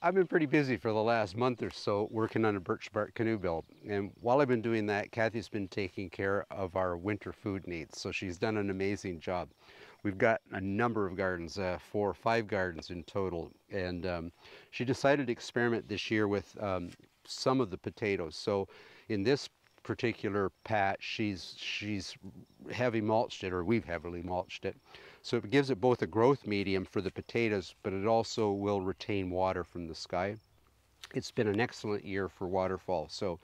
I've been pretty busy for the last month or so working on a birch bark canoe build. And while I've been doing that, Cathy's been taking care of our winter food needs. So she's done an amazing job. We've got a number of gardens, uh, four or five gardens in total. And um, she decided to experiment this year with um, some of the potatoes. So in this particular patch, she's, she's heavy mulched it, or we've heavily mulched it. So it gives it both a growth medium for the potatoes, but it also will retain water from the sky. It's been an excellent year for waterfall. So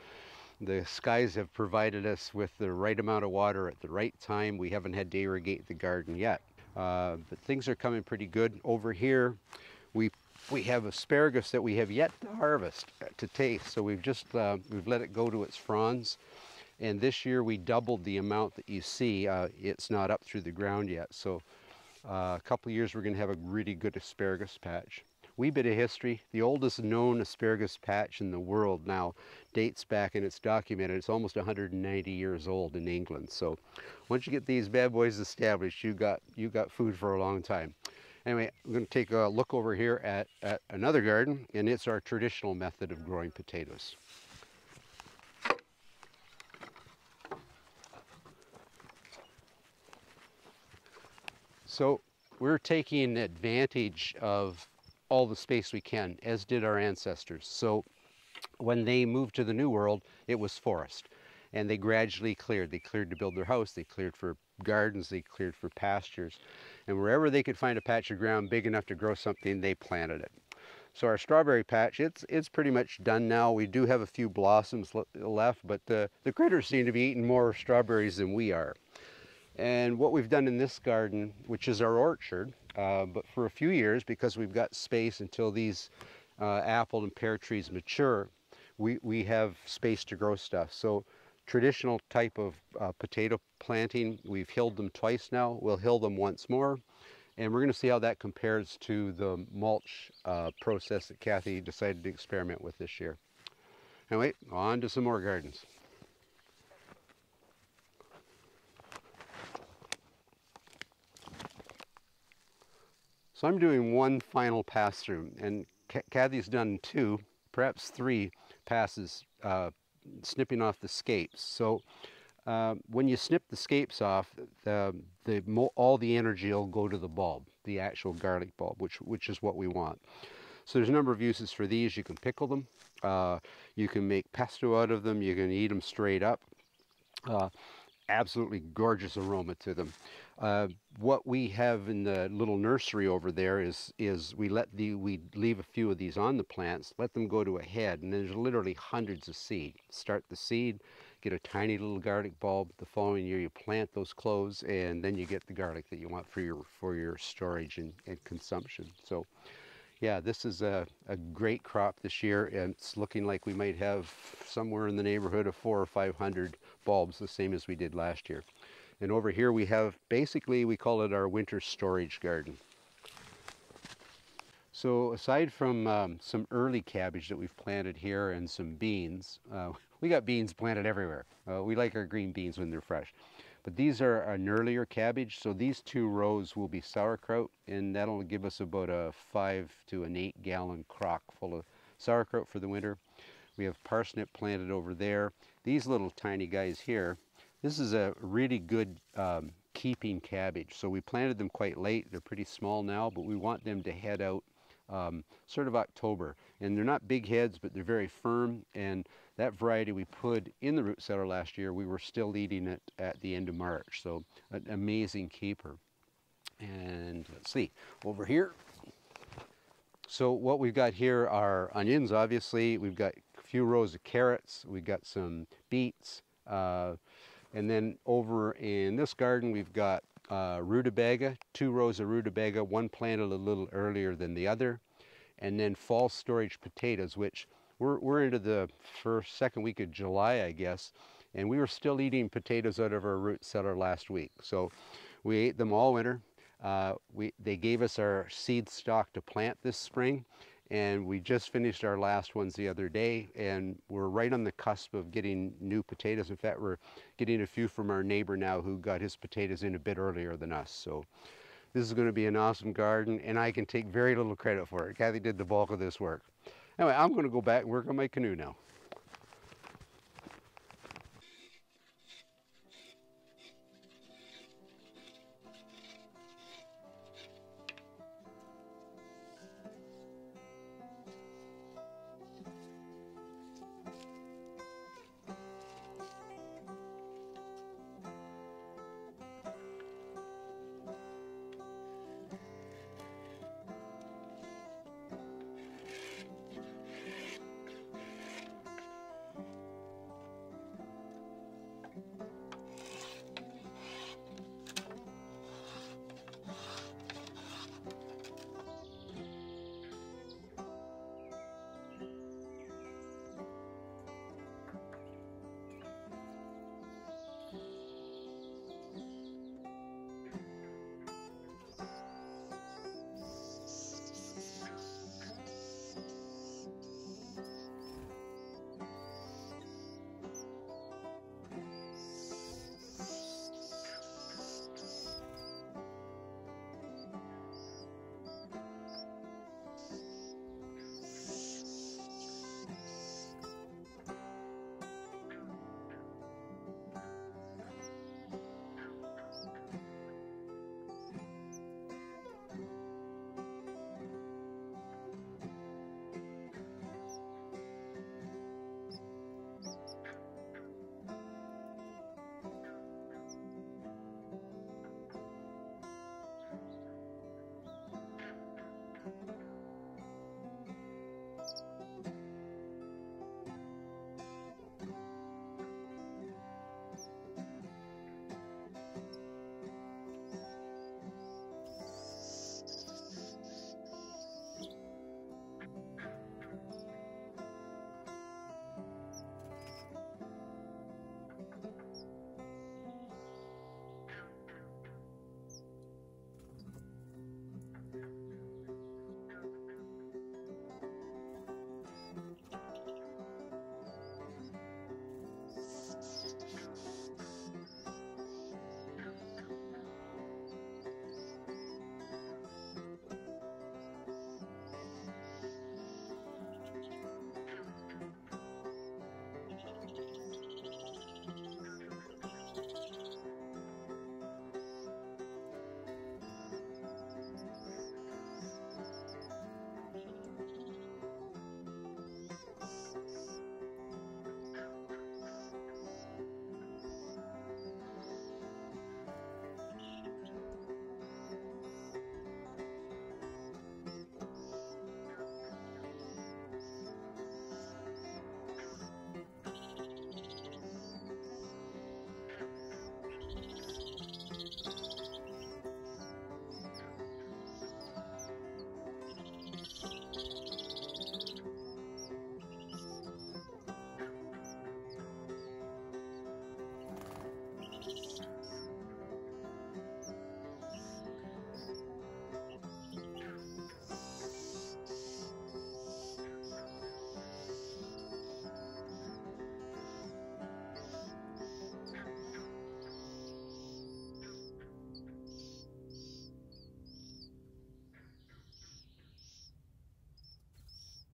the skies have provided us with the right amount of water at the right time. We haven't had to irrigate the garden yet, uh, but things are coming pretty good. Over here, we we have asparagus that we have yet to harvest uh, to taste. So we've just uh, we've let it go to its fronds, and this year we doubled the amount that you see. Uh, it's not up through the ground yet, so uh, a couple years we're going to have a really good asparagus patch. Wee bit of history. The oldest known asparagus patch in the world now dates back and it's documented. It's almost 190 years old in England. So once you get these bad boys established, you got you got food for a long time. Anyway, I'm going to take a look over here at, at another garden, and it's our traditional method of growing potatoes. So we're taking advantage of all the space we can, as did our ancestors. So when they moved to the New World, it was forest. And they gradually cleared. They cleared to build their house, they cleared for gardens, they cleared for pastures. And wherever they could find a patch of ground big enough to grow something, they planted it. So our strawberry patch, it's, it's pretty much done now. We do have a few blossoms le left, but the, the critters seem to be eating more strawberries than we are. And what we've done in this garden, which is our orchard, uh, but for a few years, because we've got space until these uh, apple and pear trees mature, we, we have space to grow stuff. So traditional type of uh, potato planting, we've hilled them twice now. We'll hill them once more. And we're going to see how that compares to the mulch uh, process that Cathy decided to experiment with this year. Anyway, on to some more gardens. So I'm doing one final pass through, and Cathy's done two, perhaps three passes, uh, snipping off the scapes. So uh, when you snip the scapes off, the, the all the energy will go to the bulb, the actual garlic bulb, which which is what we want. So there's a number of uses for these. You can pickle them. Uh, you can make pesto out of them. You can eat them straight up. Uh, absolutely gorgeous aroma to them. Uh, what we have in the little nursery over there is is we let the we leave a few of these on the plants, let them go to a head, and there's literally hundreds of seed. Start the seed, get a tiny little garlic bulb. The following year, you plant those cloves, and then you get the garlic that you want for your for your storage and, and consumption. So. Yeah, this is a, a great crop this year, and it's looking like we might have somewhere in the neighborhood of four or five hundred bulbs, the same as we did last year. And over here we have, basically we call it our winter storage garden. So aside from um, some early cabbage that we've planted here and some beans, uh, we got beans planted everywhere. Uh, we like our green beans when they're fresh. But these are an earlier cabbage, so these two rows will be sauerkraut, and that'll give us about a five to an eight gallon crock full of sauerkraut for the winter. We have parsnip planted over there. These little tiny guys here this is a really good um, keeping cabbage. So we planted them quite late. They're pretty small now, but we want them to head out um, sort of October. And they're not big heads, but they're very firm. And that variety we put in the root cellar last year, we were still eating it at the end of March. So an amazing keeper. And let's see, over here. So what we've got here are onions, obviously. We've got a few rows of carrots. We've got some beets. Uh, and then over in this garden, we've got uh, rutabaga, two rows of rutabaga, one planted a little earlier than the other. And then fall storage potatoes, which we're, we're into the first, second week of July, I guess. And we were still eating potatoes out of our root cellar last week. So we ate them all winter. Uh, we, they gave us our seed stock to plant this spring and we just finished our last ones the other day and we're right on the cusp of getting new potatoes in fact we're getting a few from our neighbor now who got his potatoes in a bit earlier than us so this is going to be an awesome garden, and I can take very little credit for it. Cathy did the bulk of this work. Anyway, I'm going to go back and work on my canoe now.